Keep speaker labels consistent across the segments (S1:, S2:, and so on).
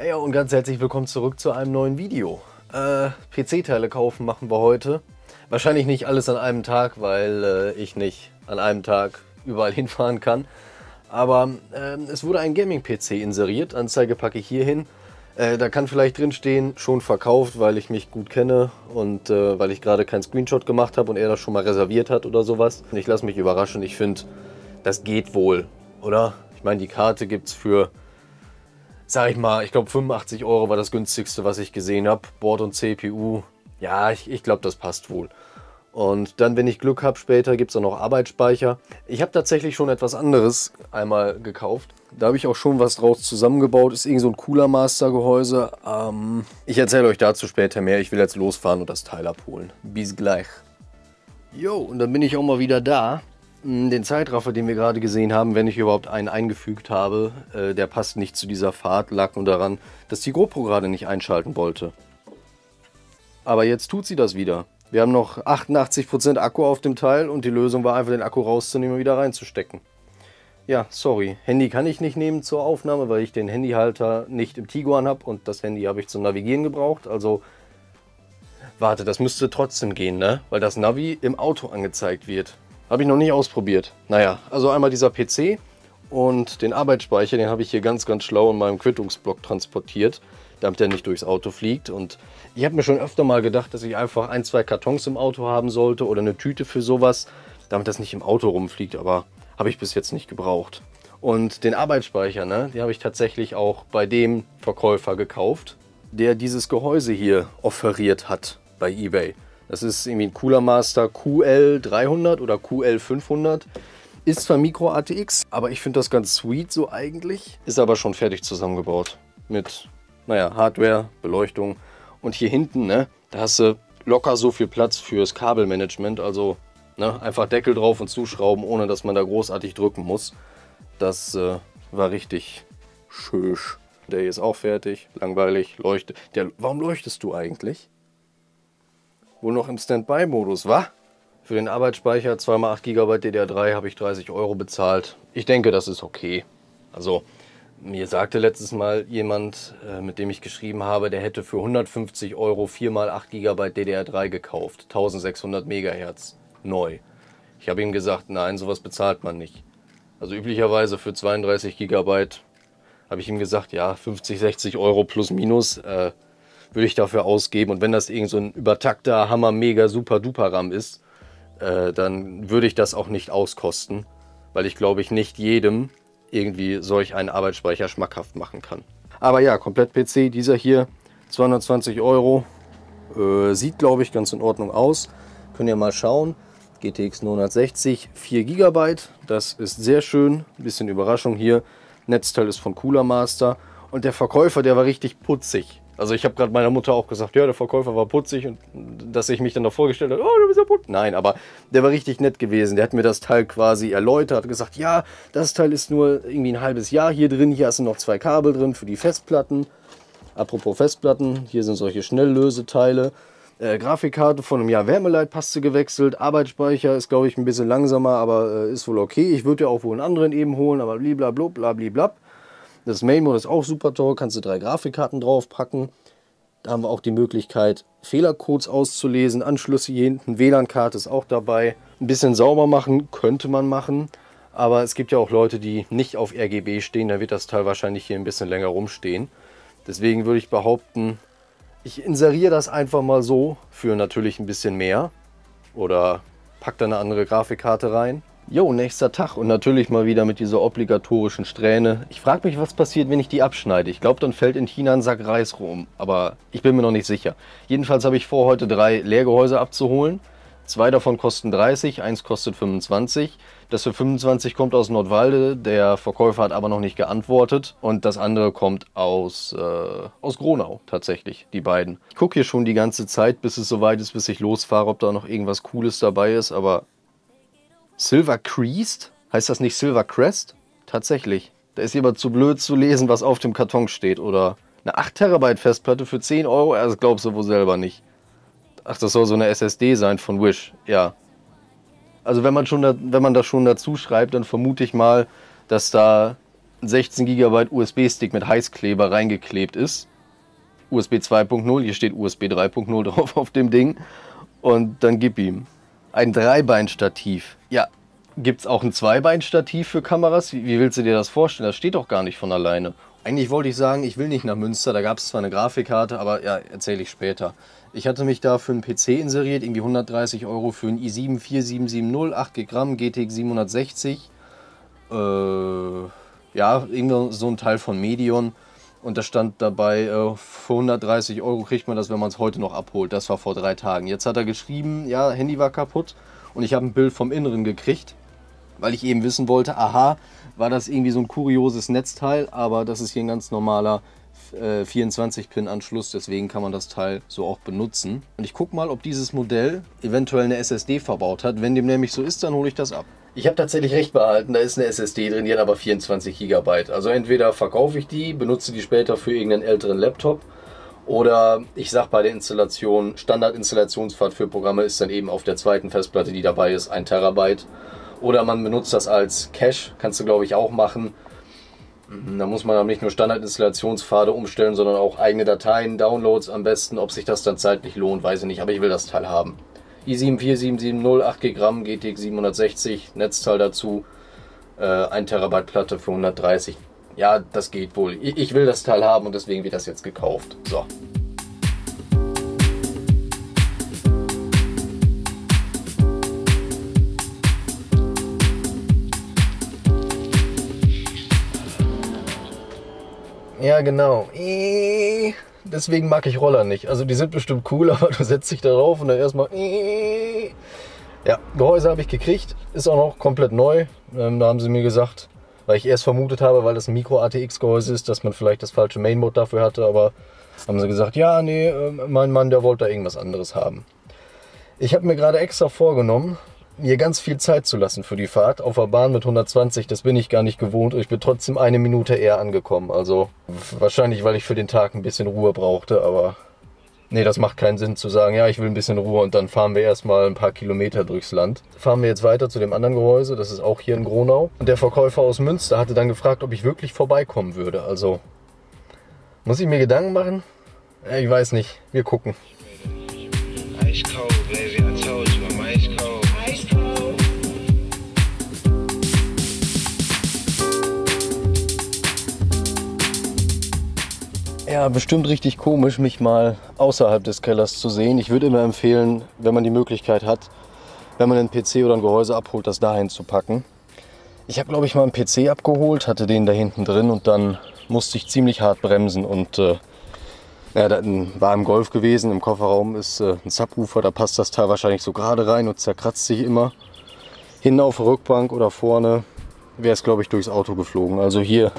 S1: Hey und ganz herzlich willkommen zurück zu einem neuen Video. Äh, PC-Teile kaufen machen wir heute. Wahrscheinlich nicht alles an einem Tag, weil äh, ich nicht an einem Tag überall hinfahren kann. Aber äh, es wurde ein Gaming-PC inseriert. Anzeige packe ich hier hin. Äh, da kann vielleicht drin stehen, schon verkauft, weil ich mich gut kenne und äh, weil ich gerade keinen Screenshot gemacht habe und er das schon mal reserviert hat oder sowas. Ich lasse mich überraschen. Ich finde, das geht wohl, oder? Ich meine, die Karte gibt es für sag ich mal, ich glaube 85 Euro war das günstigste, was ich gesehen habe. Board und CPU, ja, ich, ich glaube, das passt wohl. Und dann, wenn ich Glück habe, später gibt es auch noch Arbeitsspeicher. Ich habe tatsächlich schon etwas anderes einmal gekauft. Da habe ich auch schon was draus zusammengebaut. Ist irgend so ein cooler Master-Gehäuse. Ähm, ich erzähle euch dazu später mehr. Ich will jetzt losfahren und das Teil abholen. Bis gleich. Jo, und dann bin ich auch mal wieder da. Hm, den Zeitraffer, den wir gerade gesehen haben, wenn ich überhaupt einen eingefügt habe, äh, der passt nicht zu dieser Fahrt, lag nur daran, dass die GoPro gerade nicht einschalten wollte. Aber jetzt tut sie das wieder. Wir haben noch 88% Akku auf dem Teil und die Lösung war einfach den Akku rauszunehmen und wieder reinzustecken. Ja, sorry. Handy kann ich nicht nehmen zur Aufnahme, weil ich den Handyhalter nicht im Tiguan habe und das Handy habe ich zum Navigieren gebraucht. Also, warte, das müsste trotzdem gehen, ne? Weil das Navi im Auto angezeigt wird. Habe ich noch nicht ausprobiert. Naja, also einmal dieser PC und den Arbeitsspeicher, den habe ich hier ganz, ganz schlau in meinem Quittungsblock transportiert, damit er nicht durchs Auto fliegt. Und ich habe mir schon öfter mal gedacht, dass ich einfach ein, zwei Kartons im Auto haben sollte oder eine Tüte für sowas, damit das nicht im Auto rumfliegt, aber habe ich bis jetzt nicht gebraucht. Und den Arbeitsspeicher, ne, den habe ich tatsächlich auch bei dem Verkäufer gekauft, der dieses Gehäuse hier offeriert hat bei eBay. Das ist irgendwie ein Cooler Master QL300 oder QL500. Ist zwar Micro ATX, aber ich finde das ganz sweet so eigentlich. Ist aber schon fertig zusammengebaut. Mit, naja, Hardware, Beleuchtung. Und hier hinten, ne, da hast du locker so viel Platz fürs Kabelmanagement. Also ne, einfach Deckel drauf und zuschrauben, ohne dass man da großartig drücken muss. Das äh, war richtig schön. Der hier ist auch fertig, langweilig, leuchtet. Warum leuchtest du eigentlich? Wohl noch im Standby-Modus war. Für den Arbeitsspeicher 2x8 GB DDR3 habe ich 30 Euro bezahlt. Ich denke, das ist okay. Also mir sagte letztes Mal jemand, äh, mit dem ich geschrieben habe, der hätte für 150 Euro 4x8 GB DDR3 gekauft. 1600 MHz. Neu. Ich habe ihm gesagt, nein, sowas bezahlt man nicht. Also üblicherweise für 32 GB habe ich ihm gesagt, ja, 50, 60 Euro plus minus. Äh, würde ich dafür ausgeben. Und wenn das irgend so ein übertakter, hammer, mega, super, duper RAM ist, äh, dann würde ich das auch nicht auskosten, weil ich glaube ich nicht jedem irgendwie solch einen Arbeitsspeicher schmackhaft machen kann. Aber ja, komplett PC, dieser hier, 220 Euro, äh, sieht glaube ich ganz in Ordnung aus. Könnt ihr mal schauen. GTX 960, 4 GB, das ist sehr schön. Ein bisschen Überraschung hier. Netzteil ist von Cooler Master. Und der Verkäufer, der war richtig putzig. Also ich habe gerade meiner Mutter auch gesagt, ja, der Verkäufer war putzig und dass ich mich dann noch vorgestellt habe, oh, du bist ja putzig. Nein, aber der war richtig nett gewesen. Der hat mir das Teil quasi erläutert, gesagt, ja, das Teil ist nur irgendwie ein halbes Jahr hier drin. Hier hast du noch zwei Kabel drin für die Festplatten. Apropos Festplatten, hier sind solche Schnelllöseteile. Äh, Grafikkarte von einem Jahr Wärmeleitpaste gewechselt. Arbeitsspeicher ist, glaube ich, ein bisschen langsamer, aber äh, ist wohl okay. Ich würde ja auch wohl einen anderen eben holen, aber blablabla, blablabla. Das Main-Mode ist auch super toll, kannst du drei Grafikkarten draufpacken. Da haben wir auch die Möglichkeit, Fehlercodes auszulesen. Anschlüsse hier hinten, WLAN-Karte ist auch dabei. Ein bisschen sauber machen könnte man machen. Aber es gibt ja auch Leute, die nicht auf RGB stehen. Da wird das Teil wahrscheinlich hier ein bisschen länger rumstehen. Deswegen würde ich behaupten, ich inseriere das einfach mal so für natürlich ein bisschen mehr. Oder pack da eine andere Grafikkarte rein. Jo, nächster Tag und natürlich mal wieder mit dieser obligatorischen Strähne. Ich frage mich, was passiert, wenn ich die abschneide. Ich glaube, dann fällt in China ein Sack Reis rum, aber ich bin mir noch nicht sicher. Jedenfalls habe ich vor, heute drei Leergehäuse abzuholen. Zwei davon kosten 30, eins kostet 25. Das für 25 kommt aus Nordwalde, der Verkäufer hat aber noch nicht geantwortet. Und das andere kommt aus, äh, aus Gronau tatsächlich, die beiden. Ich gucke hier schon die ganze Zeit, bis es soweit ist, bis ich losfahre, ob da noch irgendwas Cooles dabei ist, aber Silver Creased? Heißt das nicht Silver Crest? Tatsächlich. Da ist jemand zu blöd zu lesen, was auf dem Karton steht. Oder eine 8 Terabyte Festplatte für 10 Euro? Das glaubst du wohl selber nicht. Ach, das soll so eine SSD sein von Wish. Ja. Also wenn man, schon da, wenn man das schon dazu schreibt, dann vermute ich mal, dass da ein 16 GB USB-Stick mit Heißkleber reingeklebt ist. USB 2.0, hier steht USB 3.0 drauf auf dem Ding. Und dann gib ihm. Ein Dreibeinstativ. Ja, gibt es auch ein Zweibeinstativ für Kameras? Wie, wie willst du dir das vorstellen? Das steht doch gar nicht von alleine. Eigentlich wollte ich sagen, ich will nicht nach Münster, da gab es zwar eine Grafikkarte, aber ja, erzähle ich später. Ich hatte mich da für einen PC inseriert, irgendwie 130 Euro für einen i7 4770, 8 GB, GTX 760. Äh, ja, irgendwie so ein Teil von Medion. Und da stand dabei, äh, für 130 Euro kriegt man das, wenn man es heute noch abholt. Das war vor drei Tagen. Jetzt hat er geschrieben, ja, Handy war kaputt. Und ich habe ein Bild vom Inneren gekriegt, weil ich eben wissen wollte, aha, war das irgendwie so ein kurioses Netzteil. Aber das ist hier ein ganz normaler äh, 24-Pin-Anschluss, deswegen kann man das Teil so auch benutzen. Und ich gucke mal, ob dieses Modell eventuell eine SSD verbaut hat. Wenn dem nämlich so ist, dann hole ich das ab. Ich habe tatsächlich recht behalten, da ist eine SSD drin, die hat aber 24 GB. Also entweder verkaufe ich die, benutze die später für irgendeinen älteren Laptop oder ich sage bei der Installation, Standard-Installationsfahrt für Programme ist dann eben auf der zweiten Festplatte, die dabei ist, 1 Terabyte. Oder man benutzt das als Cache, kannst du glaube ich auch machen. Da muss man nicht nur Standard-Installationspfade umstellen, sondern auch eigene Dateien, Downloads am besten. Ob sich das dann zeitlich lohnt, weiß ich nicht, aber ich will das Teil haben. I7 4770, 8 GB, GTX 760, Netzteil dazu, äh, 1 Terabyte Platte für 130. Ja, das geht wohl. Ich will das Teil haben und deswegen wird das jetzt gekauft. So. Ja, genau. Deswegen mag ich Roller nicht. Also die sind bestimmt cool, aber du setzt dich darauf und dann erstmal. Ja, Gehäuse habe ich gekriegt. Ist auch noch komplett neu. Ähm, da haben sie mir gesagt, weil ich erst vermutet habe, weil das ein Micro-ATX-Gehäuse ist, dass man vielleicht das falsche Mainboard dafür hatte. Aber haben sie gesagt, ja, nee, ähm, mein Mann, der wollte da irgendwas anderes haben. Ich habe mir gerade extra vorgenommen, mir ganz viel Zeit zu lassen für die Fahrt. Auf der Bahn mit 120, das bin ich gar nicht gewohnt. Ich bin trotzdem eine Minute eher angekommen. Also wahrscheinlich, weil ich für den Tag ein bisschen Ruhe brauchte, aber nee, das macht keinen Sinn zu sagen, ja, ich will ein bisschen Ruhe und dann fahren wir erstmal ein paar Kilometer durchs Land. Fahren wir jetzt weiter zu dem anderen Gehäuse, das ist auch hier in Gronau. Und der Verkäufer aus Münster hatte dann gefragt, ob ich wirklich vorbeikommen würde. Also muss ich mir Gedanken machen? Ja, ich weiß nicht. Wir gucken. Ice cold, baby. Ja, bestimmt richtig komisch, mich mal außerhalb des Kellers zu sehen. Ich würde immer empfehlen, wenn man die Möglichkeit hat, wenn man einen PC oder ein Gehäuse abholt, das dahin zu packen. Ich habe, glaube ich, mal einen PC abgeholt, hatte den da hinten drin und dann musste ich ziemlich hart bremsen und äh, ja, da war im Golf gewesen, im Kofferraum ist äh, ein Subwoofer, da passt das Teil wahrscheinlich so gerade rein und zerkratzt sich immer. Hinten auf der Rückbank oder vorne wäre es, glaube ich, durchs Auto geflogen. Also hier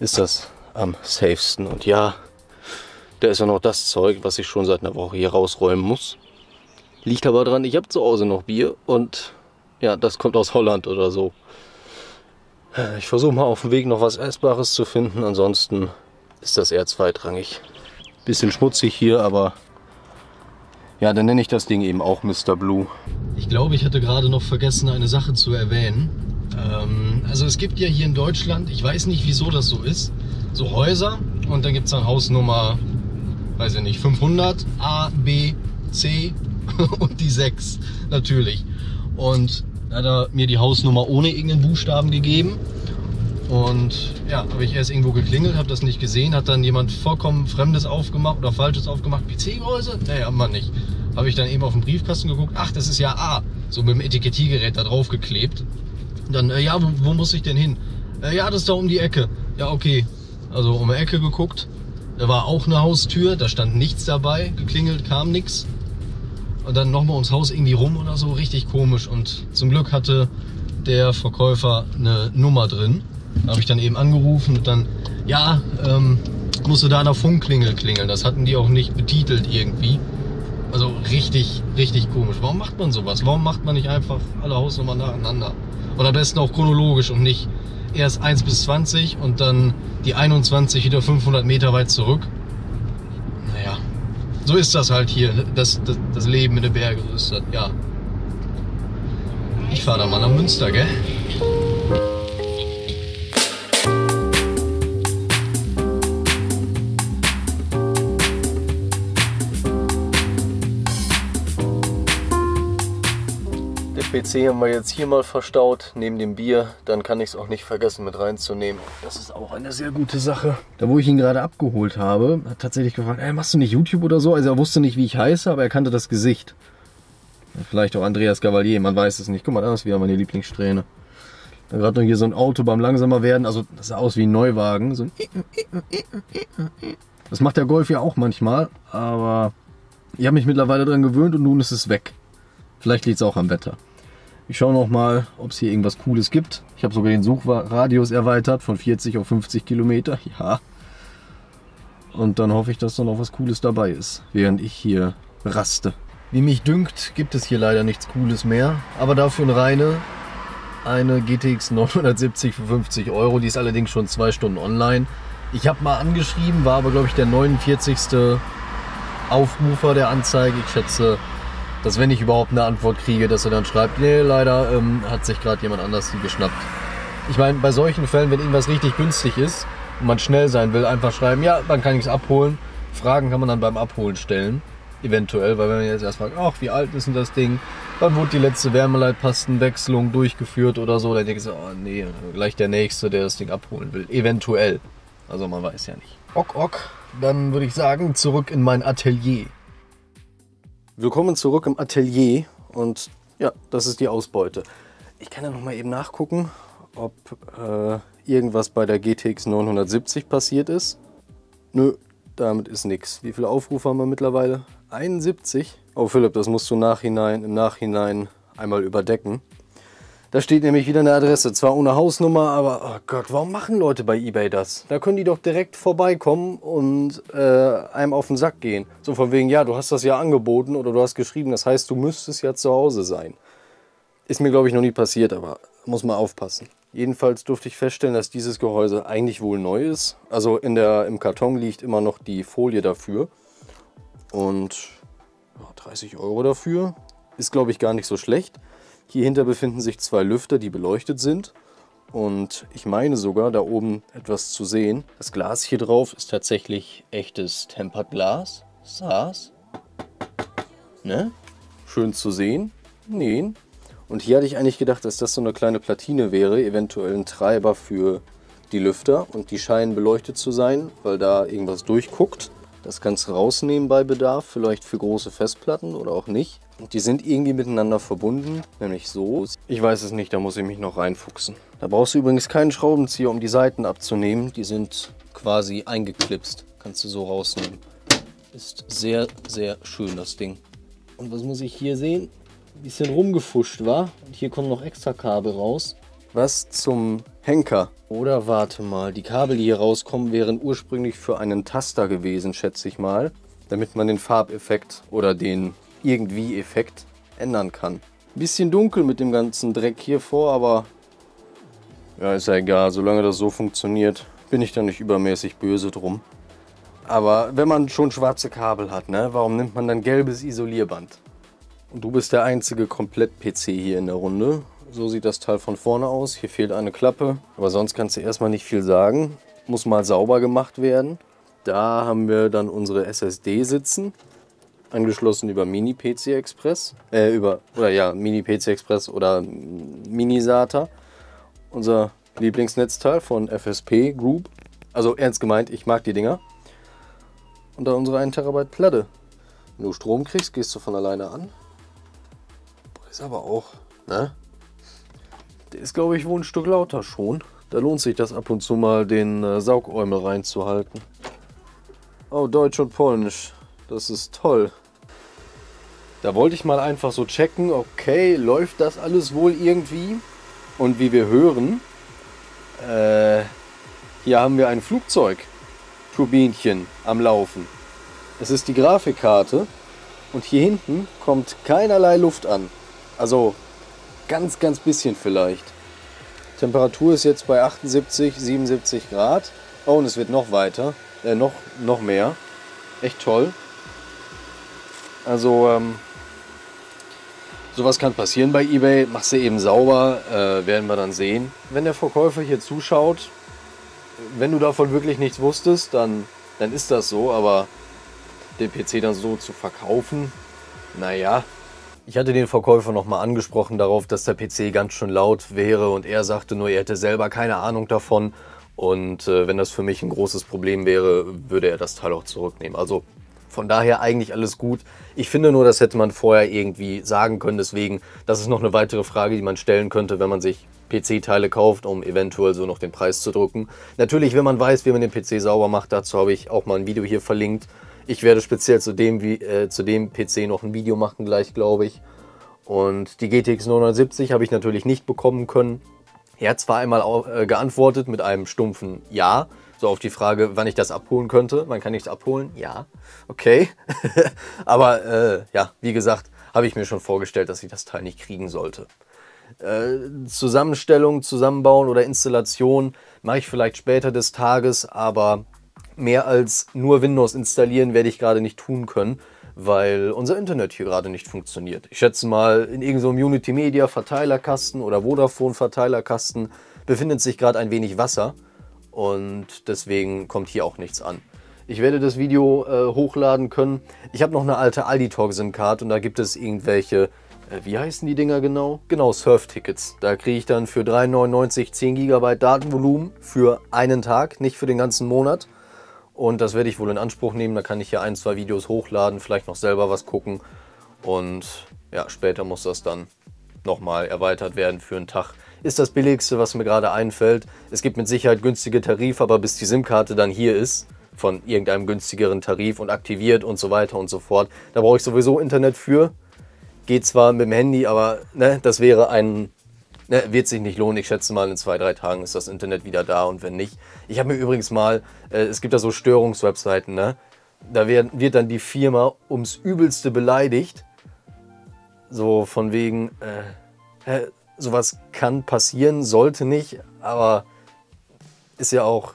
S1: ist das am safesten. Und ja, da ist ja noch das Zeug, was ich schon seit einer Woche hier rausräumen muss. Liegt aber dran, ich habe zu Hause noch Bier und ja, das kommt aus Holland oder so. Ich versuche mal auf dem Weg noch was Essbares zu finden, ansonsten ist das eher zweitrangig. Bisschen schmutzig hier, aber ja, dann nenne ich das Ding eben auch Mr. Blue. Ich glaube, ich hatte gerade noch vergessen, eine Sache zu erwähnen. Ähm, also es gibt ja hier in Deutschland, ich weiß nicht, wieso das so ist, so Häuser und dann gibt es dann Hausnummer, weiß ich nicht, 500, A, B, C und die 6 natürlich. Und da hat er mir die Hausnummer ohne irgendeinen Buchstaben gegeben. Und ja, habe ich erst irgendwo geklingelt, habe das nicht gesehen, hat dann jemand vollkommen Fremdes aufgemacht oder Falsches aufgemacht. PC-Gehäuse? Naja, man nicht. Habe ich dann eben auf den Briefkasten geguckt, ach, das ist ja A. So mit dem Etikettiergerät da drauf geklebt. Dann, äh, ja, wo, wo muss ich denn hin? Äh, ja, das ist da um die Ecke. Ja, okay also um die Ecke geguckt. Da war auch eine Haustür, da stand nichts dabei, geklingelt, kam nichts. Und dann nochmal ums Haus irgendwie rum oder so, richtig komisch. Und zum Glück hatte der Verkäufer eine Nummer drin. Da habe ich dann eben angerufen und dann, ja, ähm, musste da an der Funkklingel klingeln. Das hatten die auch nicht betitelt irgendwie. Also richtig, richtig komisch. Warum macht man sowas? Warum macht man nicht einfach alle Hausnummern nacheinander? Und am besten auch chronologisch und nicht erst 1 bis 20 und dann die 21 wieder 500 Meter weit zurück. Naja, so ist das halt hier, das, das, das Leben in den Bergen. So ist das, ja. Ich fahre da mal nach Münster, gell? PC haben wir jetzt hier mal verstaut, neben dem Bier. Dann kann ich es auch nicht vergessen mit reinzunehmen. Das ist auch eine sehr gute Sache. Da, wo ich ihn gerade abgeholt habe, hat tatsächlich gefragt, ey, machst du nicht YouTube oder so? Also er wusste nicht, wie ich heiße, aber er kannte das Gesicht. Vielleicht auch Andreas Gavalier, man weiß es nicht. Guck mal, das ist wieder meine Lieblingssträhne. Da gerade noch hier so ein Auto beim langsamer werden, also das sah aus wie ein Neuwagen. So ein das macht der Golf ja auch manchmal, aber ich habe mich mittlerweile daran gewöhnt und nun ist es weg. Vielleicht liegt es auch am Wetter. Ich schaue noch mal, ob es hier irgendwas Cooles gibt. Ich habe sogar den Suchradius erweitert von 40 auf 50 Kilometer. Ja. Und dann hoffe ich, dass da noch was Cooles dabei ist, während ich hier raste. Wie mich dünkt, gibt es hier leider nichts Cooles mehr. Aber dafür eine reine, eine GTX 970 für 50 Euro. Die ist allerdings schon zwei Stunden online. Ich habe mal angeschrieben, war aber glaube ich der 49. Aufrufer der Anzeige. Ich schätze, dass wenn ich überhaupt eine Antwort kriege, dass er dann schreibt, nee, leider ähm, hat sich gerade jemand anders die geschnappt. Ich meine, bei solchen Fällen, wenn irgendwas richtig günstig ist und man schnell sein will, einfach schreiben, ja, dann kann ich es abholen. Fragen kann man dann beim Abholen stellen. Eventuell, weil wenn man jetzt erst fragt, ach, wie alt ist denn das Ding? Wann wurde die letzte Wärmeleitpastenwechselung durchgeführt oder so? Dann denke ich so, oh nee, gleich der Nächste, der das Ding abholen will. Eventuell. Also man weiß ja nicht. Ok, ok. Dann würde ich sagen, zurück in mein Atelier. Willkommen zurück im Atelier und ja, das ist die Ausbeute. Ich kann ja noch mal eben nachgucken, ob äh, irgendwas bei der GTX 970 passiert ist. Nö, damit ist nichts. Wie viele Aufrufe haben wir mittlerweile? 71? Oh Philipp, das musst du nachhinein, im Nachhinein einmal überdecken. Da steht nämlich wieder eine Adresse, zwar ohne Hausnummer, aber oh Gott, warum machen Leute bei eBay das? Da können die doch direkt vorbeikommen und äh, einem auf den Sack gehen. So von wegen, ja, du hast das ja angeboten oder du hast geschrieben, das heißt, du müsstest ja zu Hause sein. Ist mir, glaube ich, noch nie passiert, aber muss man aufpassen. Jedenfalls durfte ich feststellen, dass dieses Gehäuse eigentlich wohl neu ist. Also in der, im Karton liegt immer noch die Folie dafür. Und 30 Euro dafür ist, glaube ich, gar nicht so schlecht. Hierhinter befinden sich zwei Lüfter, die beleuchtet sind. Und ich meine sogar, da oben etwas zu sehen. Das Glas hier drauf ist tatsächlich echtes Tempered Glas. Saß. Ne? Schön zu sehen. Nähen. Und hier hatte ich eigentlich gedacht, dass das so eine kleine Platine wäre, eventuell ein Treiber für die Lüfter. Und die scheinen beleuchtet zu sein, weil da irgendwas durchguckt. Das kannst du rausnehmen bei Bedarf, vielleicht für große Festplatten oder auch nicht. Und die sind irgendwie miteinander verbunden, nämlich so. Ich weiß es nicht, da muss ich mich noch reinfuchsen. Da brauchst du übrigens keinen Schraubenzieher, um die Seiten abzunehmen. Die sind quasi eingeklipst. Kannst du so rausnehmen. Ist sehr, sehr schön, das Ding. Und was muss ich hier sehen? Ein bisschen rumgefuscht, war. Und hier kommen noch extra Kabel raus. Was zum Henker. Oder warte mal, die Kabel, die hier rauskommen, wären ursprünglich für einen Taster gewesen, schätze ich mal. Damit man den Farbeffekt oder den irgendwie Effekt ändern kann. Bisschen dunkel mit dem ganzen Dreck hier vor, aber ja, ist ja egal. Solange das so funktioniert, bin ich da nicht übermäßig böse drum. Aber wenn man schon schwarze Kabel hat, ne, warum nimmt man dann gelbes Isolierband? Und du bist der einzige Komplett-PC hier in der Runde. So sieht das Teil von vorne aus. Hier fehlt eine Klappe, aber sonst kannst du erstmal nicht viel sagen. Muss mal sauber gemacht werden. Da haben wir dann unsere SSD sitzen, angeschlossen über Mini PC Express, äh, über, oder ja, Mini PC Express oder Mini SATA. Unser Lieblingsnetzteil von FSP Group. Also ernst gemeint, ich mag die Dinger. Und dann unsere 1 Terabyte Platte. Wenn du Strom kriegst, gehst du von alleine an. Ist aber auch, ne? Der ist, glaube ich, wohl ein Stück lauter schon. Da lohnt sich das ab und zu mal, den äh, Saugäumel reinzuhalten. Oh, Deutsch und Polnisch. Das ist toll. Da wollte ich mal einfach so checken, okay, läuft das alles wohl irgendwie? Und wie wir hören, äh, hier haben wir ein Flugzeug-Turbinchen am Laufen. Es ist die Grafikkarte und hier hinten kommt keinerlei Luft an. Also Ganz, ganz bisschen vielleicht. Temperatur ist jetzt bei 78, 77 Grad. Oh, und es wird noch weiter. Äh, noch, noch mehr. Echt toll. Also, ähm, sowas kann passieren bei eBay. Machst du eben sauber, äh, werden wir dann sehen. Wenn der Verkäufer hier zuschaut, wenn du davon wirklich nichts wusstest, dann, dann ist das so. Aber den PC dann so zu verkaufen, naja, Ich hatte den Verkäufer nochmal angesprochen darauf, dass der PC ganz schön laut wäre und er sagte nur, er hätte selber keine Ahnung davon und äh, wenn das für mich ein großes Problem wäre, würde er das Teil auch zurücknehmen. Also von daher eigentlich alles gut. Ich finde nur, das hätte man vorher irgendwie sagen können. Deswegen, das ist noch eine weitere Frage, die man stellen könnte, wenn man sich PC-Teile kauft, um eventuell so noch den Preis zu drücken. Natürlich, wenn man weiß, wie man den PC sauber macht, dazu habe ich auch mal ein Video hier verlinkt. Ich werde speziell zu dem, äh, zu dem PC noch ein Video machen gleich, glaube ich. Und die GTX 970 habe ich natürlich nicht bekommen können. Er hat zwar einmal äh, geantwortet mit einem stumpfen Ja, so auf die Frage, wann ich das abholen könnte. Wann kann ich es abholen? Ja, okay. Aber äh, ja, wie gesagt, habe ich mir schon vorgestellt, dass ich das Teil nicht kriegen sollte. Äh, Zusammenstellung, Zusammenbauen oder Installation mache ich vielleicht später des Tages, aber mehr als nur Windows installieren werde ich gerade nicht tun können, weil unser Internet hier gerade nicht funktioniert. Ich schätze mal, in irgendeinem so Unity Media Verteilerkasten oder Vodafone Verteilerkasten befindet sich gerade ein wenig Wasser und deswegen kommt hier auch nichts an. Ich werde das Video äh, hochladen können. Ich habe noch eine alte Aldi Talk SIM-Card und da gibt es irgendwelche, äh, wie heißen die Dinger genau? Genau, Surf-Tickets. Da kriege ich dann für 3,99 10 GB Datenvolumen für einen Tag, nicht für den ganzen Monat. Und das werde ich wohl in Anspruch nehmen. Da kann ich hier ein, zwei Videos hochladen, vielleicht noch selber was gucken. Und ja, später muss das dann nochmal erweitert werden für einen Tag. Ist das billigste, was mir gerade einfällt. Es gibt mit Sicherheit günstige Tarife, aber bis die SIM-Karte dann hier ist, von irgendeinem günstigeren Tarif und aktiviert und so weiter und so fort, da brauche ich sowieso Internet für. Geht zwar mit dem Handy, aber ne, das wäre ein Ne, wird sich nicht lohnen. Ich schätze mal, in zwei, drei Tagen ist das Internet wieder da und wenn nicht. Ich habe mir übrigens mal, äh, es gibt da so Störungswebseiten, ne? Da wird, wird dann die Firma ums Übelste beleidigt. So von wegen, äh, sowas kann passieren, sollte nicht, aber ist ja auch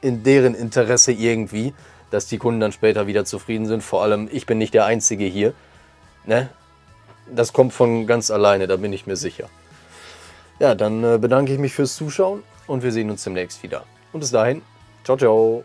S1: in deren Interesse irgendwie, dass die Kunden dann später wieder zufrieden sind. Vor allem, ich bin nicht der Einzige hier. Ne? Das kommt von ganz alleine, da bin ich mir sicher. Ja, dann äh, bedanke ich mich fürs Zuschauen und wir sehen uns demnächst wieder. Und bis dahin, ciao, ciao.